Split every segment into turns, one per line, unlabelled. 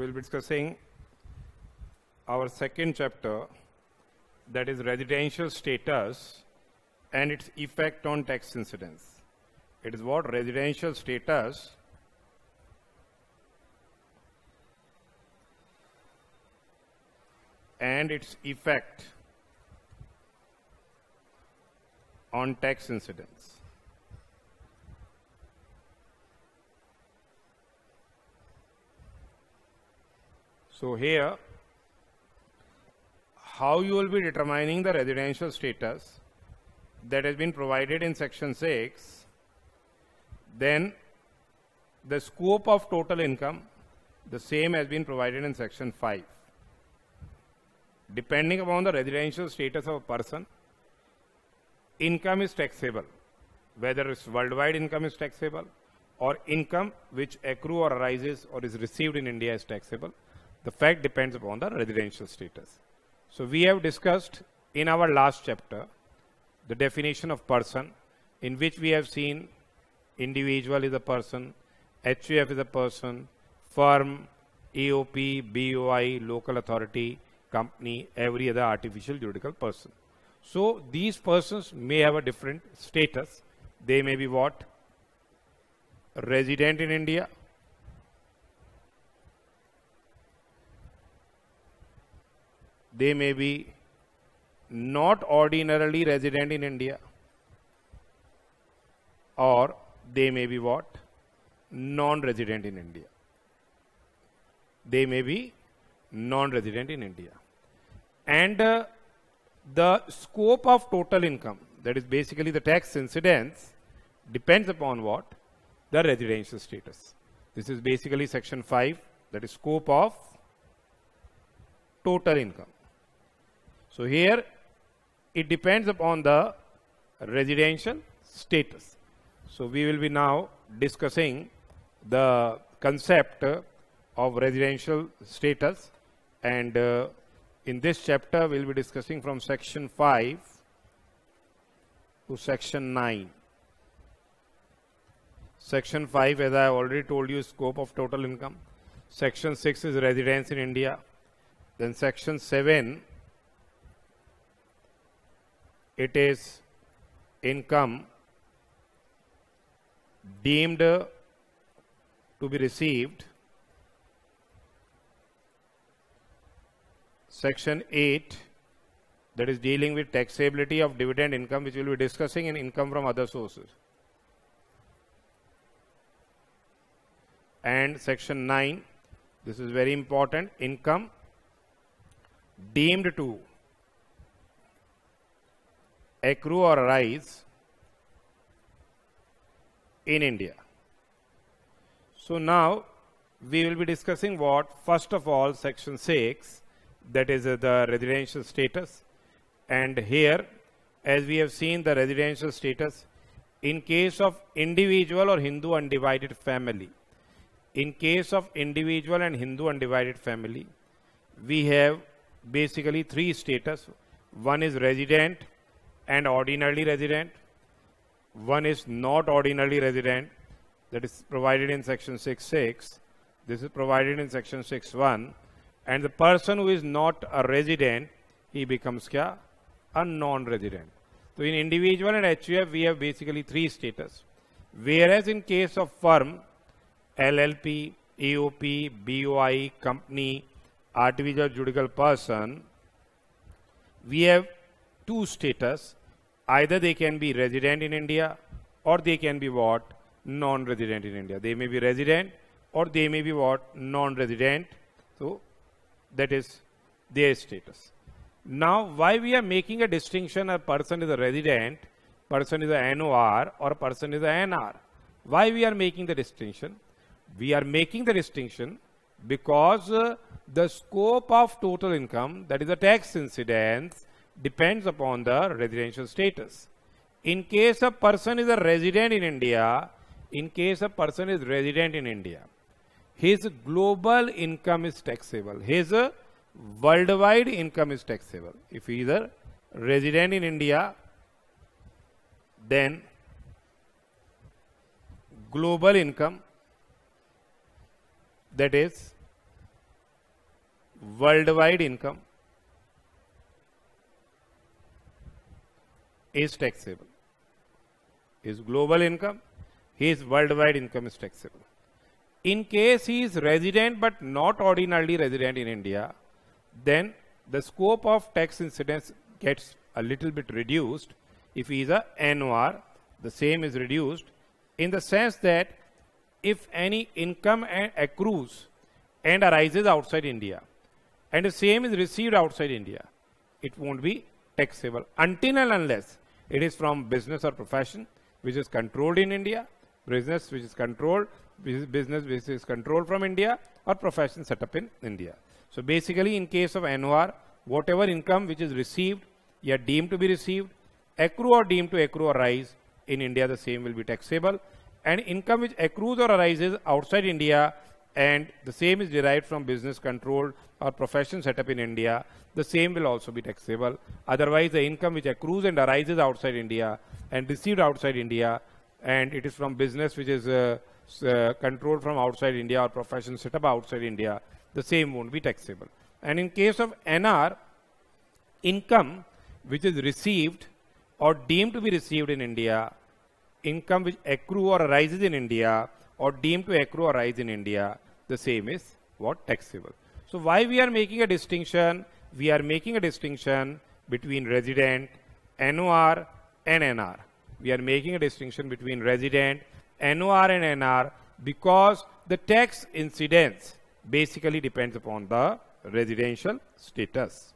we'll be discussing our second chapter that is residential status and its effect on tax incidence. It is what residential status and its effect on tax incidence. So here, how you will be determining the residential status that has been provided in section 6, then the scope of total income, the same has been provided in section 5. Depending upon the residential status of a person, income is taxable, whether it's worldwide income is taxable or income which accrue or arises or is received in India is taxable. The fact depends upon the residential status. So we have discussed in our last chapter the definition of person in which we have seen individual is a person, HUF is a person, firm, AOP, BOI, local authority, company, every other artificial juridical person. So these persons may have a different status. They may be what? Resident in India, they may be not ordinarily resident in India or they may be what? Non-resident in India. They may be non-resident in India. And uh, the scope of total income, that is basically the tax incidence, depends upon what? The residential status. This is basically section 5, that is scope of total income. So here it depends upon the residential status. So we will be now discussing the concept of residential status and uh, in this chapter we'll be discussing from section 5 to section 9. Section 5 as I have already told you scope of total income. Section 6 is residence in India. Then section 7 it is income deemed to be received. Section 8 that is dealing with taxability of dividend income which we will be discussing in income from other sources. And section 9 this is very important income deemed to accrue or arise in India. So now we will be discussing what first of all section 6 that is uh, the residential status and here as we have seen the residential status in case of individual or Hindu undivided family in case of individual and Hindu undivided family we have basically three status one is resident and ordinarily resident. One is not ordinarily resident that is provided in section 6.6. This is provided in section 6.1 and the person who is not a resident he becomes kya? a non-resident. So in individual and HUF we have basically three status. Whereas in case of firm, LLP, AOP, BOI, company, artificial juridical person, we have two status either they can be resident in India or they can be what? Non-resident in India. They may be resident or they may be what? Non-resident. So that is their status. Now why we are making a distinction a person is a resident, person is a NOR or person is a NR. Why we are making the distinction? We are making the distinction because uh, the scope of total income that is a tax incidence depends upon the residential status. In case a person is a resident in India, in case a person is resident in India, his global income is taxable. His worldwide income is taxable. If he is a resident in India, then global income that is worldwide income is taxable. His global income, his worldwide income is taxable. In case he is resident but not ordinarily resident in India, then the scope of tax incidence gets a little bit reduced. If he is a NOR, the same is reduced in the sense that if any income accrues and arises outside India and the same is received outside India, it won't be taxable until and unless it is from business or profession which is controlled in India, business which is controlled, business which is controlled from India or profession set up in India. So basically in case of NOR, whatever income which is received, are deemed to be received, accrue or deemed to accrue or rise in India, the same will be taxable. And income which accrues or arises outside India and the same is derived from business controlled or profession set up in India, the same will also be taxable. Otherwise, the income which accrues and arises outside India and received outside India and it is from business which is uh, uh, controlled from outside India or profession set up outside India, the same won't be taxable. And in case of NR, income which is received or deemed to be received in India, income which accrue or arises in India or deemed to accrue or arise in India, the same is what taxable. So why we are making a distinction? We are making a distinction between resident, NOR and NR. We are making a distinction between resident, NOR and NR because the tax incidence basically depends upon the residential status.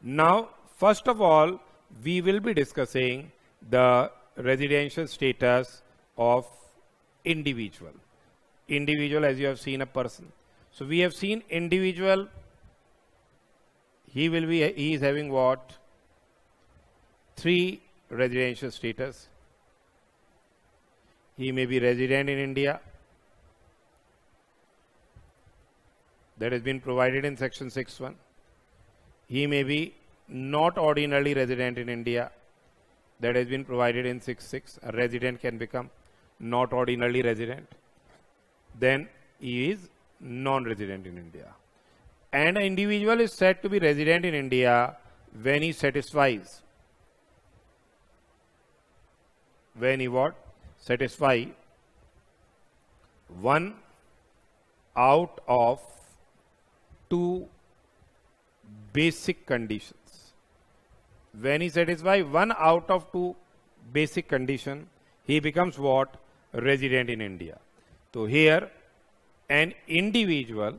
Now, first of all, we will be discussing the residential status of individual. Individual as you have seen a person. So we have seen individual, he will be, he is having what? Three residential status. He may be resident in India, that has been provided in section 6.1. He may be not ordinarily resident in India that has been provided in 6.6. A resident can become not ordinarily resident. Then he is non-resident in India. And an individual is said to be resident in India when he satisfies. When he what? Satisfy one out of two basic conditions. When he satisfies one out of two basic condition, he becomes what? Resident in India. So here, an individual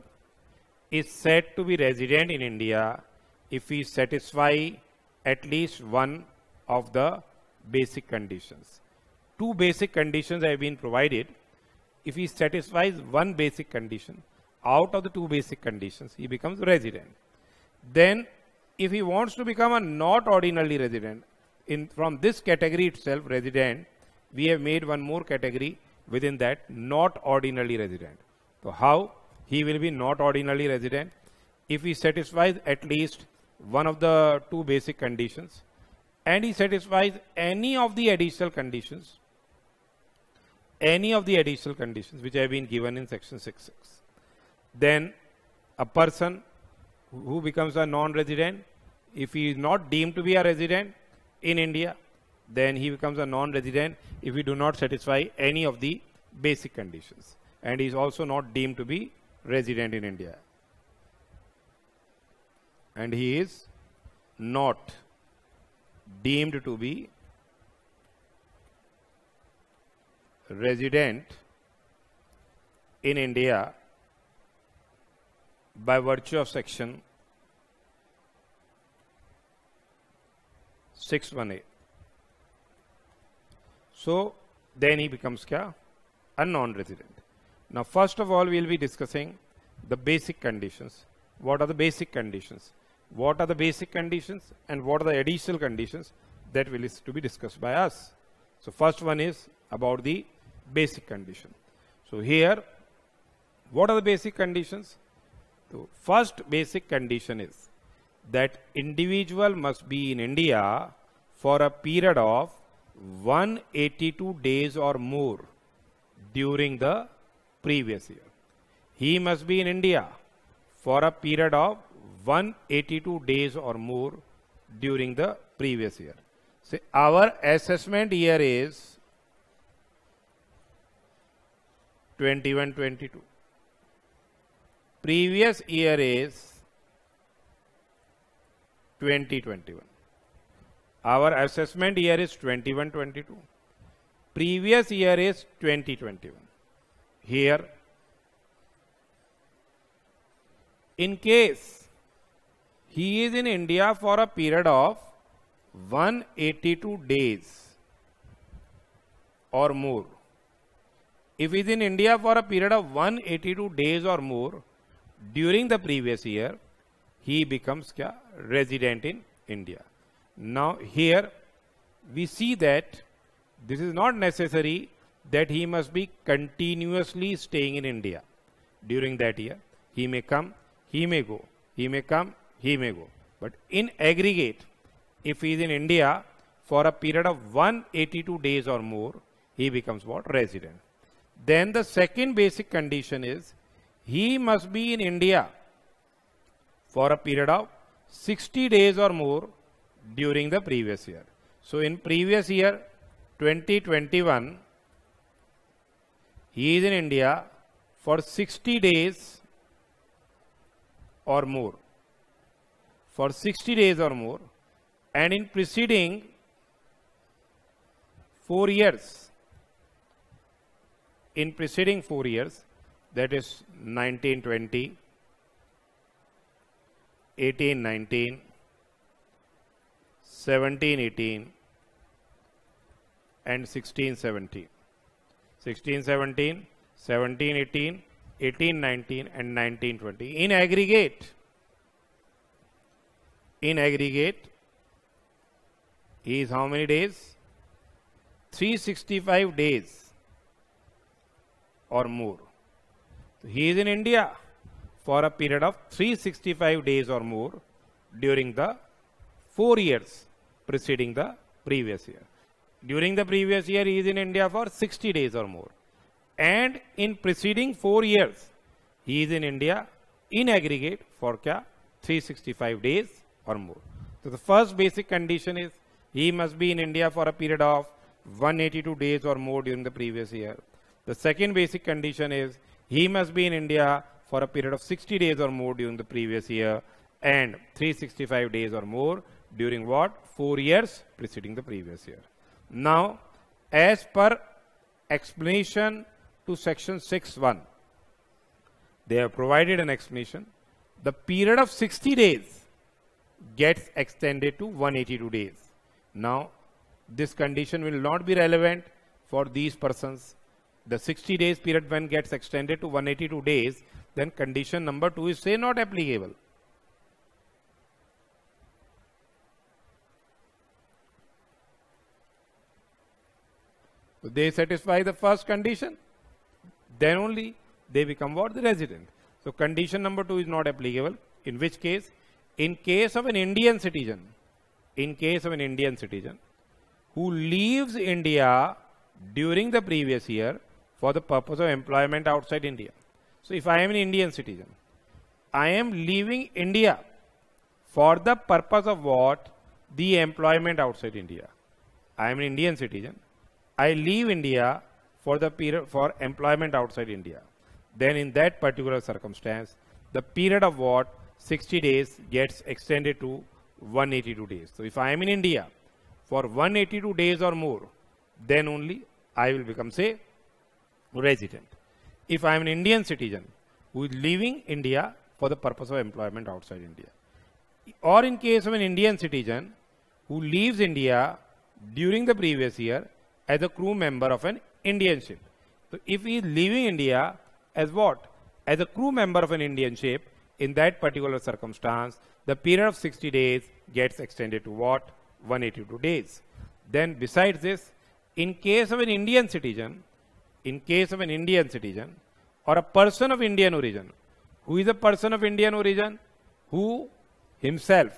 is said to be resident in India if he satisfy at least one of the basic conditions. Two basic conditions have been provided. If he satisfies one basic condition, out of the two basic conditions, he becomes resident. Then, if he wants to become a not ordinarily resident, in from this category itself, resident, we have made one more category within that, not ordinarily resident. So, how he will be not ordinarily resident? If he satisfies at least one of the two basic conditions, and he satisfies any of the additional conditions, any of the additional conditions which have been given in section 6.6 then a person who becomes a non-resident, if he is not deemed to be a resident in India, then he becomes a non-resident if he do not satisfy any of the basic conditions. And he is also not deemed to be resident in India. And he is not deemed to be resident in India by virtue of section 61A. So then he becomes a non-resident. Now first of all we will be discussing the basic conditions. What are the basic conditions? What are the basic conditions and what are the additional conditions that will is to be discussed by us. So first one is about the basic condition. So here what are the basic conditions? So first basic condition is that individual must be in India for a period of 182 days or more during the previous year. He must be in India for a period of 182 days or more during the previous year. So our assessment year is 21-22. Previous year is 2021. Our assessment year is 21-22. Previous year is 2021. Here, in case he is in India for a period of 182 days or more. If he is in India for a period of 182 days or more during the previous year, he becomes kya? resident in India. Now here we see that this is not necessary that he must be continuously staying in India during that year. He may come, he may go, he may come, he may go. But in aggregate, if he is in India for a period of 182 days or more, he becomes what? Resident. Then the second basic condition is he must be in India for a period of 60 days or more during the previous year. So in previous year 2021 he is in India for 60 days or more. For 60 days or more. And in preceding 4 years in preceding 4 years that is 1920 18 19 17 18 and 16 17 16 17 17 18 18 19 and 19 20 in aggregate in aggregate is how many days? 365 days or more. So he is in india for a period of 365 days or more during the four years preceding the previous year. During the previous year, he is in India for 60 days or more. And in preceding four years, he is in India in aggregate for kya? 365 days or more. So the first basic condition is he must be in India for a period of 182 days or more during the previous year. The second basic condition is he must be in India for a period of 60 days or more during the previous year and 365 days or more during what? 4 years preceding the previous year. Now, as per explanation to section 6.1, they have provided an explanation. The period of 60 days gets extended to 182 days. Now, this condition will not be relevant for these persons. The 60 days period when gets extended to 182 days then condition number 2 is say not applicable. So they satisfy the first condition, then only they become what? The resident. So condition number 2 is not applicable, in which case, in case of an Indian citizen, in case of an Indian citizen who leaves India during the previous year for the purpose of employment outside India, so if I am an Indian citizen, I am leaving India for the purpose of what? The employment outside India. I am an Indian citizen. I leave India for the period for employment outside India. Then in that particular circumstance, the period of what? 60 days gets extended to 182 days. So if I am in India for 182 days or more, then only I will become say resident if I am an Indian citizen who is leaving India for the purpose of employment outside India. Or in case of an Indian citizen who leaves India during the previous year as a crew member of an Indian ship. So if he is leaving India as what? As a crew member of an Indian ship, in that particular circumstance, the period of 60 days gets extended to what? 182 days. Then besides this, in case of an Indian citizen in case of an Indian citizen or a person of Indian origin, who is a person of Indian origin, who himself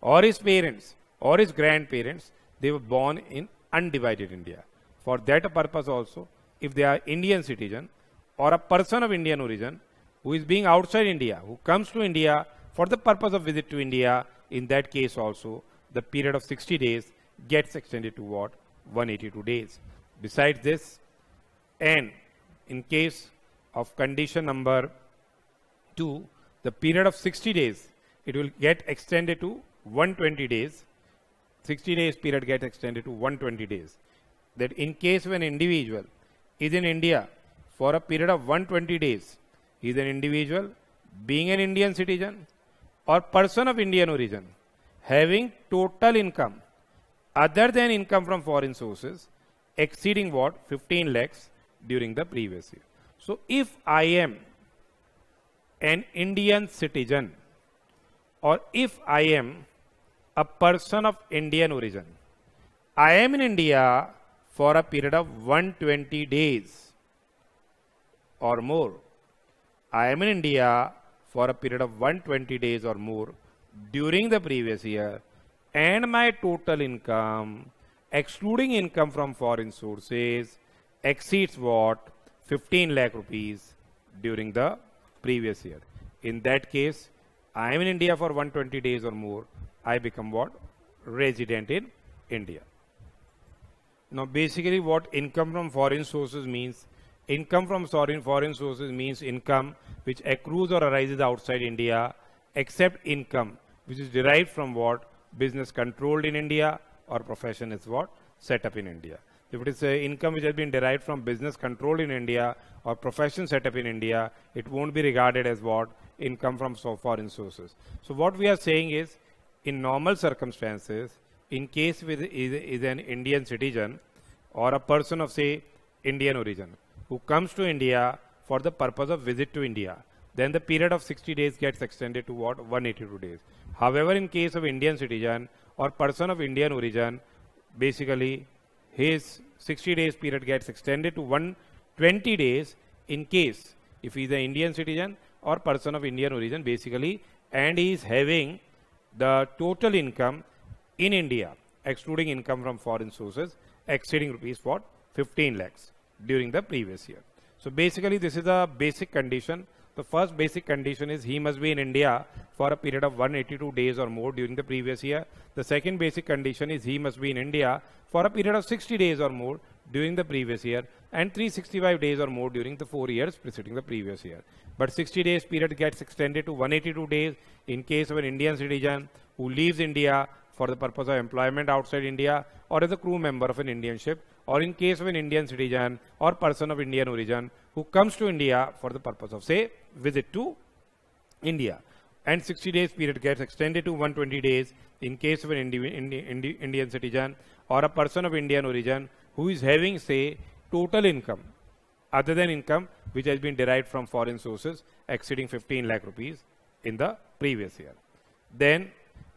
or his parents or his grandparents, they were born in undivided India. For that purpose also, if they are Indian citizen or a person of Indian origin who is being outside India, who comes to India for the purpose of visit to India, in that case also, the period of 60 days gets extended to what? 182 days. Besides this, and in case of condition number 2, the period of 60 days, it will get extended to 120 days. 60 days period gets extended to 120 days. That in case of an individual is in India for a period of 120 days, is an individual being an Indian citizen or person of Indian origin having total income other than income from foreign sources exceeding what 15 lakhs during the previous year. So if I am an Indian citizen or if I am a person of Indian origin, I am in India for a period of 120 days or more. I am in India for a period of 120 days or more during the previous year and my total income excluding income from foreign sources exceeds what? 15 lakh rupees during the previous year. In that case i am in india for 120 days or more. I become what? resident in india now basically what income from foreign sources means income from foreign sources means income which accrues or arises outside india except income which is derived from what business controlled in India or profession is what? Set up in India. If it is uh, income which has been derived from business controlled in India or profession set up in India, it won't be regarded as what? Income from so foreign sources. So what we are saying is, in normal circumstances, in case with is, is an Indian citizen or a person of say Indian origin who comes to India for the purpose of visit to India, then the period of 60 days gets extended to what? 182 days. However, in case of Indian citizen or person of Indian origin, basically his 60 days period gets extended to 120 days in case if he is an Indian citizen or person of Indian origin basically and he is having the total income in India excluding income from foreign sources exceeding rupees for 15 lakhs during the previous year. So basically this is a basic condition the first basic condition is he must be in India for a period of 182 days or more during the previous year. The second basic condition is he must be in India for a period of 60 days or more during the previous year and 365 days or more during the four years preceding the previous year. But 60 days period gets extended to 182 days in case of an Indian citizen who leaves India for the purpose of employment outside India or as a crew member of an Indian ship or in case of an Indian citizen or person of Indian origin who comes to India for the purpose of say visit to India and 60 days period gets extended to 120 days in case of an Indi Indi Indi Indian citizen or a person of Indian origin who is having say total income other than income which has been derived from foreign sources exceeding 15 lakh rupees in the previous year. Then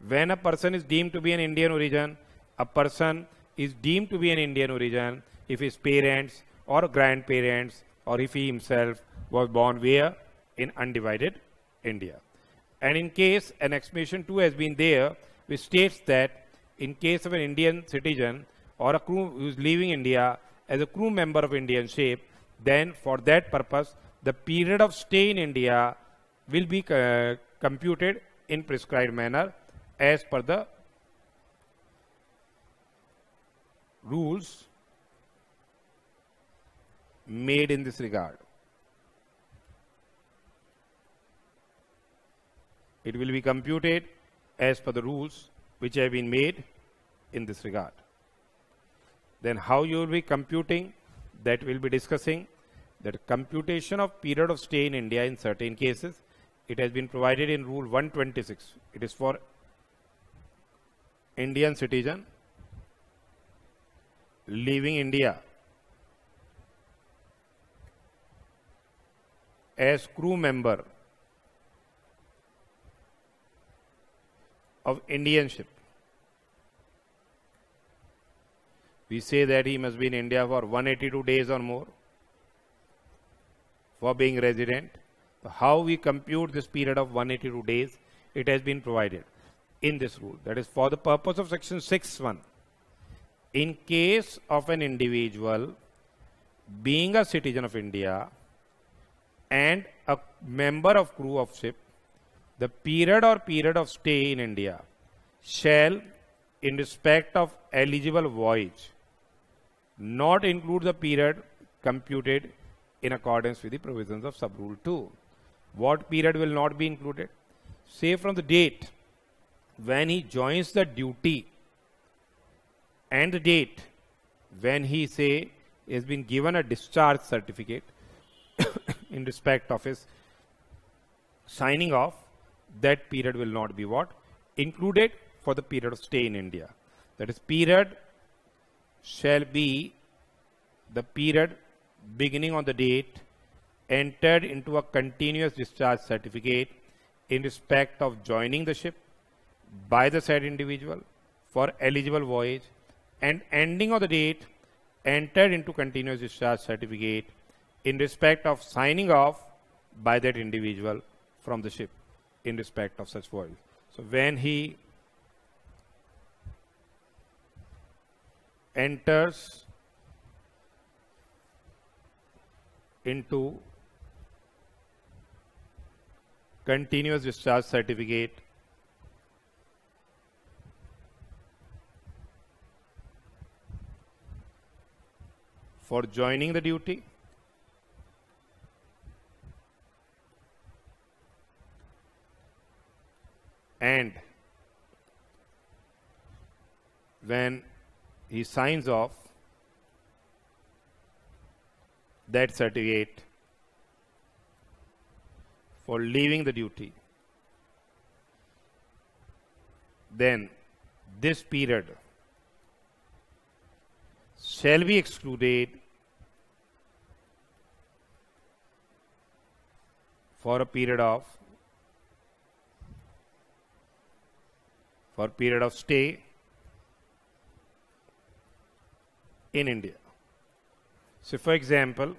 when a person is deemed to be an Indian origin, a person is deemed to be an Indian origin if his parents or grandparents or if he himself was born where? In undivided India. And in case an explanation 2 has been there, which states that in case of an Indian citizen or a crew who is leaving India as a crew member of Indian ship, then for that purpose, the period of stay in India will be uh, computed in prescribed manner as per the rules made in this regard. It will be computed as per the rules which have been made in this regard. Then how you will be computing that we'll be discussing that computation of period of stay in India in certain cases it has been provided in rule 126 it is for Indian citizen leaving India as crew member of Indian ship. We say that he must be in India for 182 days or more for being resident. How we compute this period of 182 days, it has been provided in this rule. That is for the purpose of section 6.1. In case of an individual being a citizen of India and a member of crew of ship, the period or period of stay in India shall, in respect of eligible voyage, not include the period computed in accordance with the provisions of sub-rule 2. What period will not be included? Say from the date when he joins the duty and the date when he say has been given a discharge certificate in respect of his signing off that period will not be what? Included for the period of stay in India. That is period shall be the period beginning on the date entered into a continuous discharge certificate in respect of joining the ship by the said individual for eligible voyage and ending of the date entered into continuous discharge certificate in respect of signing off by that individual from the ship in respect of such voyage. So when he enters into continuous discharge certificate for joining the duty. And when he signs off that certificate for leaving the duty then this period shall be excluded for a period of for period of stay in India. So for example,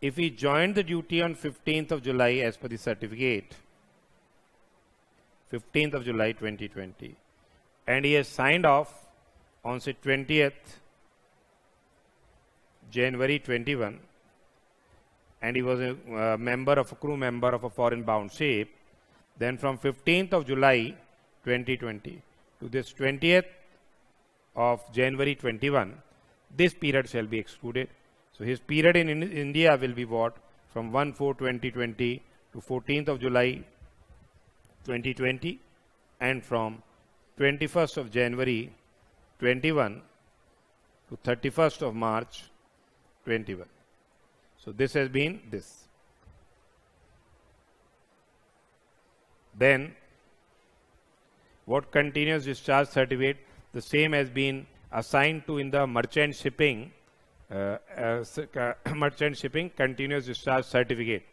if he joined the duty on 15th of July as per the certificate, 15th of July 2020, and he has signed off on say 20th January 21 and he was a uh, member of a crew member of a foreign bound ship. Then from 15th of July 2020 to this 20th of January 21 this period shall be excluded. So his period in, in India will be what? From 1 4 2020 to 14th of July 2020 and from 21st of January 21 to 31st of March 21. So this has been this. Then what continuous discharge certificate the same has been assigned to in the merchant shipping uh, uh, merchant shipping continuous discharge certificate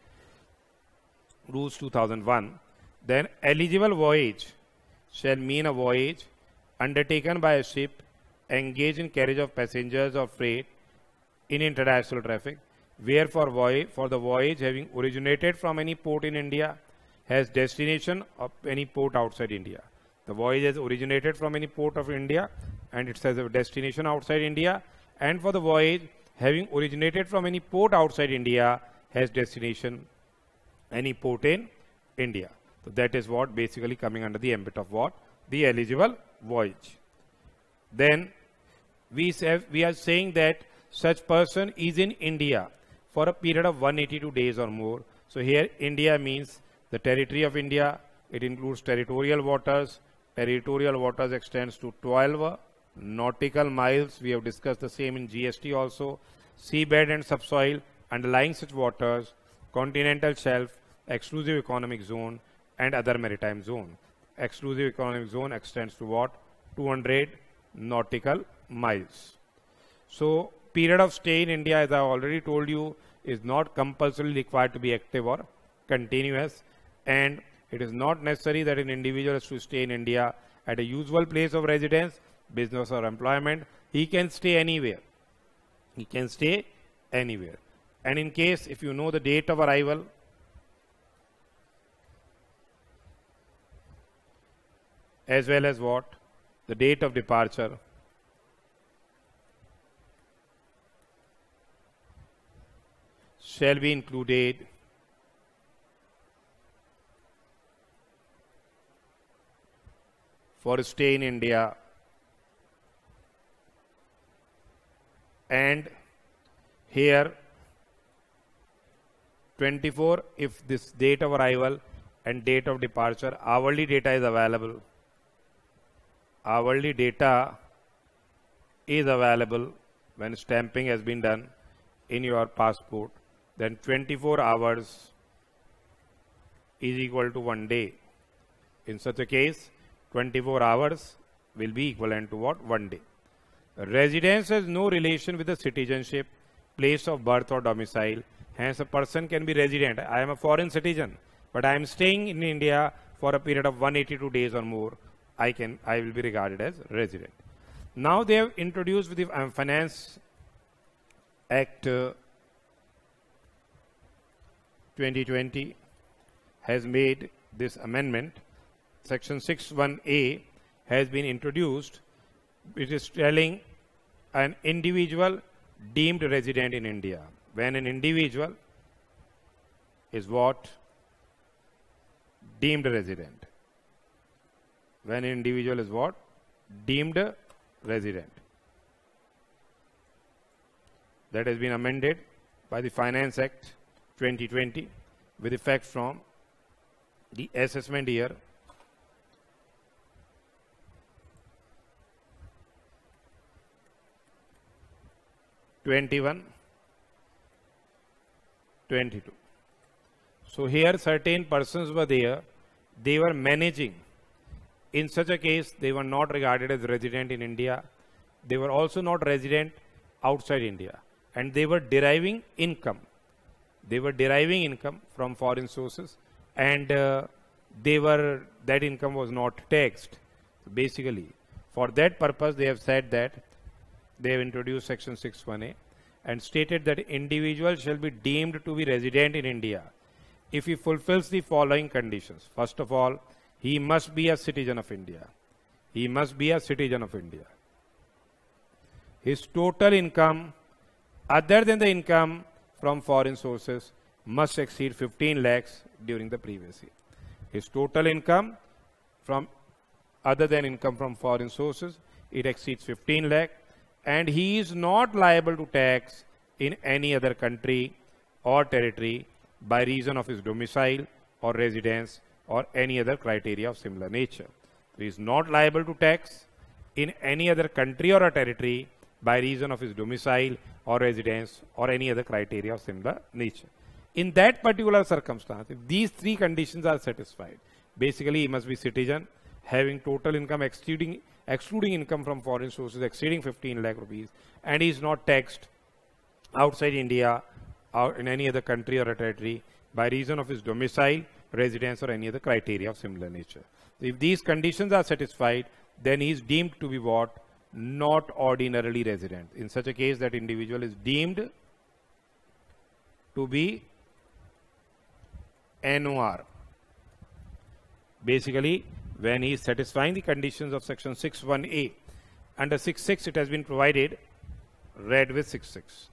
rules 2001 then eligible voyage shall mean a voyage undertaken by a ship engaged in carriage of passengers or freight in international traffic, where for, for the voyage having originated from any port in India has destination of any port outside India. The voyage has originated from any port of India and it has a destination outside India and for the voyage having originated from any port outside India has destination any port in India. So that is what basically coming under the ambit of what? The eligible voyage. Then we, say, we are saying that such person is in India for a period of 182 days or more. So here India means the territory of India. It includes territorial waters. Territorial waters extends to 12 nautical miles. We have discussed the same in GST also. Seabed and subsoil underlying such waters, continental shelf, exclusive economic zone and other maritime zone. Exclusive economic zone extends to what? 200 nautical miles. So period of stay in India, as I already told you, is not compulsorily required to be active or continuous. And it is not necessary that an individual has to stay in India at a usual place of residence, business or employment. He can stay anywhere. He can stay anywhere. And in case if you know the date of arrival, as well as what? The date of departure. shall be included. For stay in India. And here 24 if this date of arrival and date of departure hourly data is available. Hourly data is available when stamping has been done in your passport then 24 hours is equal to one day. In such a case 24 hours will be equivalent to what? One day. Residence has no relation with the citizenship place of birth or domicile. Hence a person can be resident. I am a foreign citizen but I am staying in India for a period of 182 days or more, I can I will be regarded as resident. Now they have introduced with the um, Finance Act uh, 2020 has made this amendment. Section 61A has been introduced. It is telling an individual deemed resident in India. When an individual is what? deemed resident. When an individual is what? Deemed resident. That has been amended by the Finance Act 2020 with effect from the assessment year 21 22 So here certain persons were there they were managing. In such a case, they were not regarded as resident in India. They were also not resident outside India. And they were deriving income. They were deriving income from foreign sources. And uh, they were, that income was not taxed. Basically, for that purpose, they have said that they have introduced section 61A and stated that individual shall be deemed to be resident in India if he fulfills the following conditions. First of all, he must be a citizen of India. He must be a citizen of India. His total income, other than the income from foreign sources, must exceed 15 lakhs during the previous year. His total income from other than income from foreign sources, it exceeds 15 lakh and he is not liable to tax in any other country or territory by reason of his domicile or residence or any other criteria of similar nature. He is not liable to tax in any other country or a territory by reason of his domicile or residence or any other criteria of similar nature. In that particular circumstance, if these three conditions are satisfied, basically he must be citizen, having total income excluding, excluding income from foreign sources exceeding 15 lakh rupees, and he is not taxed outside India or in any other country or territory by reason of his domicile, residence or any other criteria of similar nature. If these conditions are satisfied, then he is deemed to be what? Not ordinarily resident. In such a case, that individual is deemed to be NOR. Basically, when he is satisfying the conditions of section 61A, under 6.6 it has been provided, read with 6.6.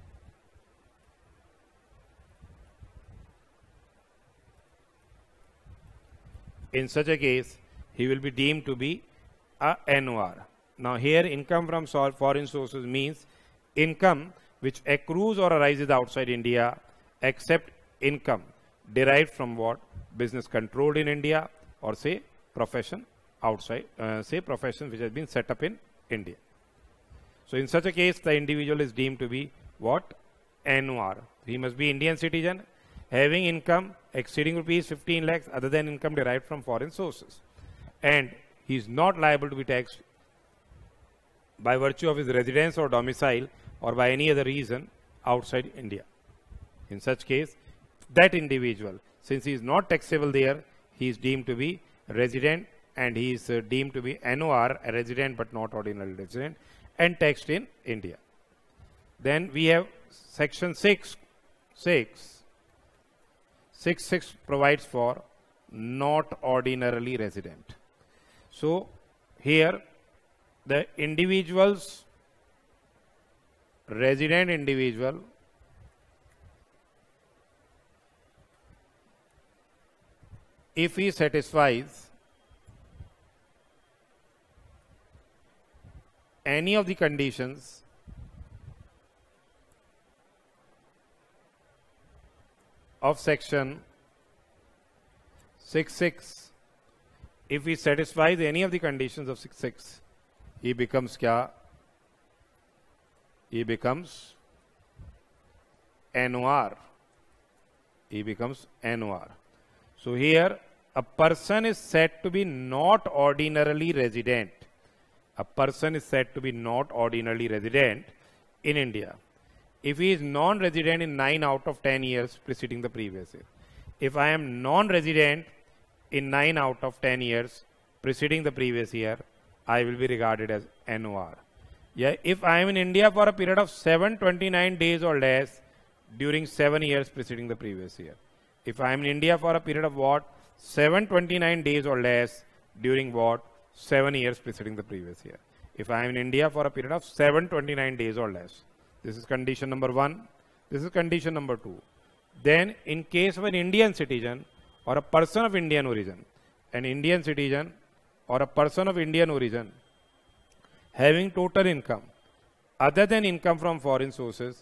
In such a case, he will be deemed to be a NOR. Now here income from foreign sources means income which accrues or arises outside India except income derived from what? Business controlled in India or say profession outside, uh, say profession which has been set up in India. So in such a case, the individual is deemed to be what? NOR. He must be Indian citizen having income exceeding rupees 15 lakhs other than income derived from foreign sources. And he is not liable to be taxed by virtue of his residence or domicile or by any other reason outside India. In such case, that individual, since he is not taxable there, he is deemed to be resident and he is uh, deemed to be NOR, a resident but not ordinary resident, and taxed in India. Then we have section 6, 6 6.6 provides for not ordinarily resident. So here the individuals resident individual if he satisfies any of the conditions of section 6.6 if he satisfies any of the conditions of 6.6 he becomes kya? He becomes NOR he becomes NOR so here a person is said to be not ordinarily resident. A person is said to be not ordinarily resident in India. If he is non-resident in 9 out of 10 years preceding the previous year. If I am non-resident in 9 out of 10 years preceding the previous year, I will be regarded as NOR. Yeah, if I am in India for a period of 729 days or less during 7 years preceding the previous year. If I am in India for a period of what? 729 days or less during what? 7 years preceding the previous year. If I am in India for a period of 729 days or less. This is condition number one. This is condition number two. Then, in case of an Indian citizen or a person of Indian origin, an Indian citizen or a person of Indian origin having total income other than income from foreign sources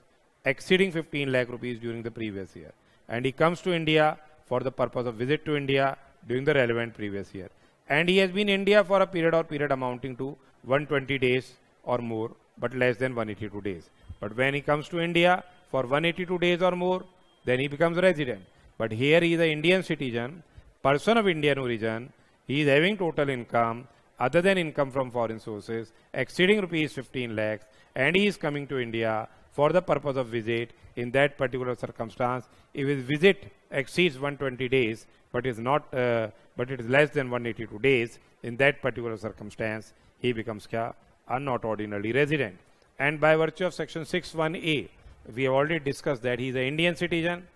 exceeding 15 lakh rupees during the previous year. And he comes to India for the purpose of visit to India during the relevant previous year. And he has been in India for a period or period amounting to 120 days or more but less than 182 days. But when he comes to India for 182 days or more, then he becomes a resident. But here he is an Indian citizen, person of Indian origin, he is having total income other than income from foreign sources exceeding rupees 15 lakhs and he is coming to India for the purpose of visit in that particular circumstance. If his visit exceeds 120 days but is not uh, but it is less than 182 days in that particular circumstance he becomes kya? not ordinarily resident and by virtue of section 61A, we have already discussed that he is an Indian citizen,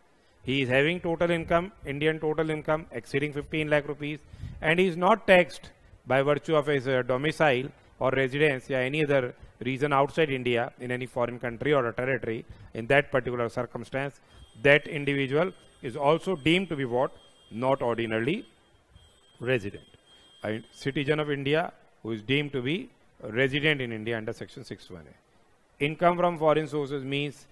he is having total income, Indian total income exceeding 15 lakh rupees, and he is not taxed by virtue of his uh, domicile or residence or any other reason outside India in any foreign country or a territory in that particular circumstance, that individual is also deemed to be what? Not ordinarily resident. A citizen of India who is deemed to be resident in India under section 61A. Income from foreign sources means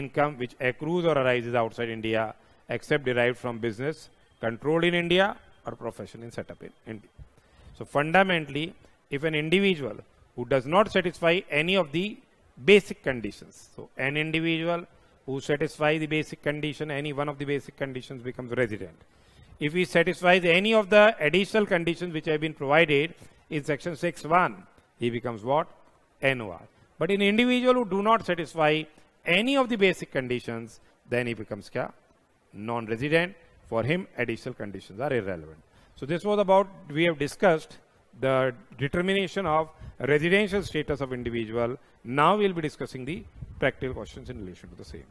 income which accrues or arises outside India except derived from business controlled in India or profession in setup in India. So fundamentally, if an individual who does not satisfy any of the basic conditions, so an individual who satisfies the basic condition, any one of the basic conditions becomes resident. If he satisfies any of the additional conditions which have been provided in section 6.1, he becomes what? NOR. But in individual who do not satisfy any of the basic conditions, then he becomes non-resident. For him, additional conditions are irrelevant. So this was about, we have discussed the determination of residential status of individual. Now we'll be discussing the practical questions in relation to the same.